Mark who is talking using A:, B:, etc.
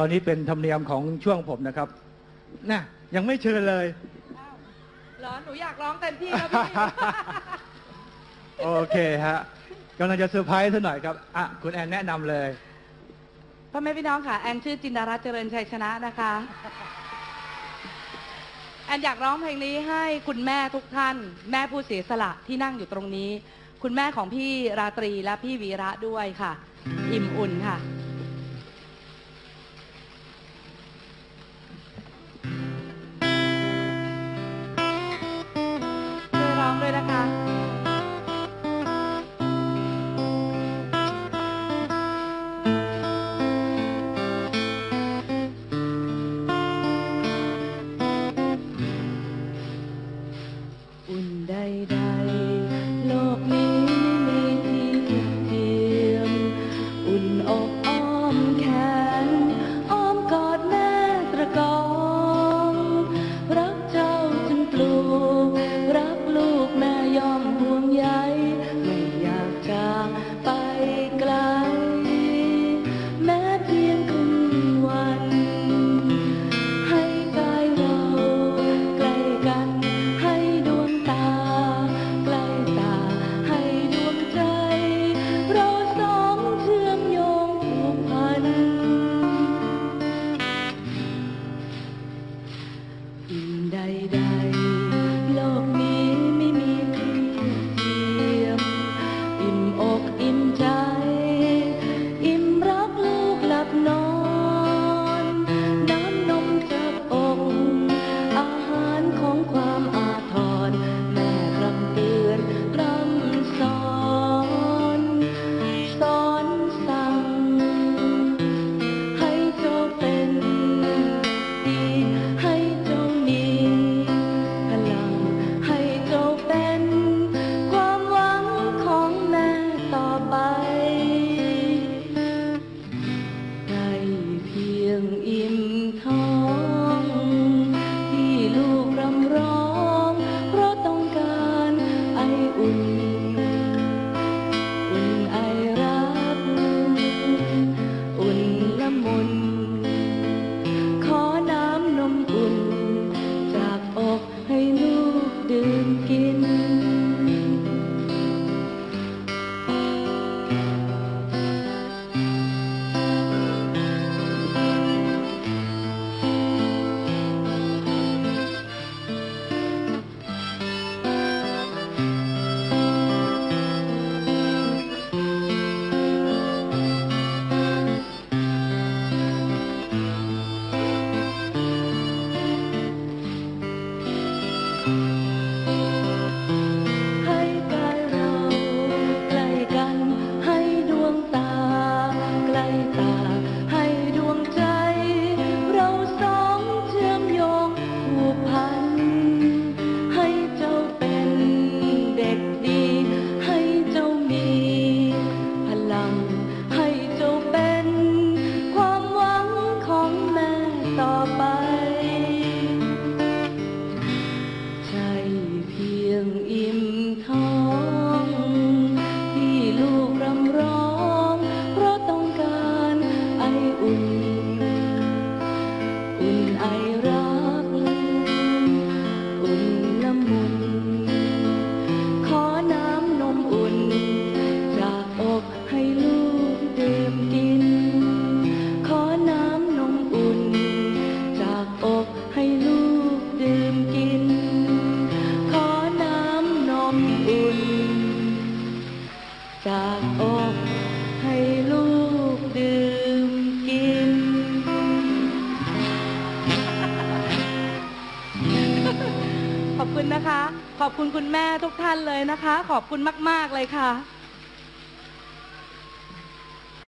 A: ตอนนี้เป็นธรรมเนียมของช่วงผมนะครับน่ะยังไม่เชิญเลย
B: อ้าวเหรอหนูอยากร้องเต็มที่แล้วพี่
A: โอเคฮะกำลังจะเซอร์ไพรส์ซะหน่อยครับ อะ คุณแอนแนะนำเลย
B: พ่อแม่พี่น้องค่ะ แอนชื่อจินดารัตน์เจริญชัยชนะนะคะ แอนอยากร้องเพลงนี้ให้คุณแม่ทุกท่าน แม่ผู้เสียสละที่นั่งอยู่ตรงนี้ คุณแม่ของพี่ราตรีและพี่วีระด้วยค่ะ อิ่มอุ่นค่ะ อุ่นใดๆ อิ่มใให้ลูกดื่มกิน ขอบคุณนะคะ ขอบคุณคุณแม่ทุกท่านเลยนะคะ ขอบคุณมาก ๆ เลยค่ะ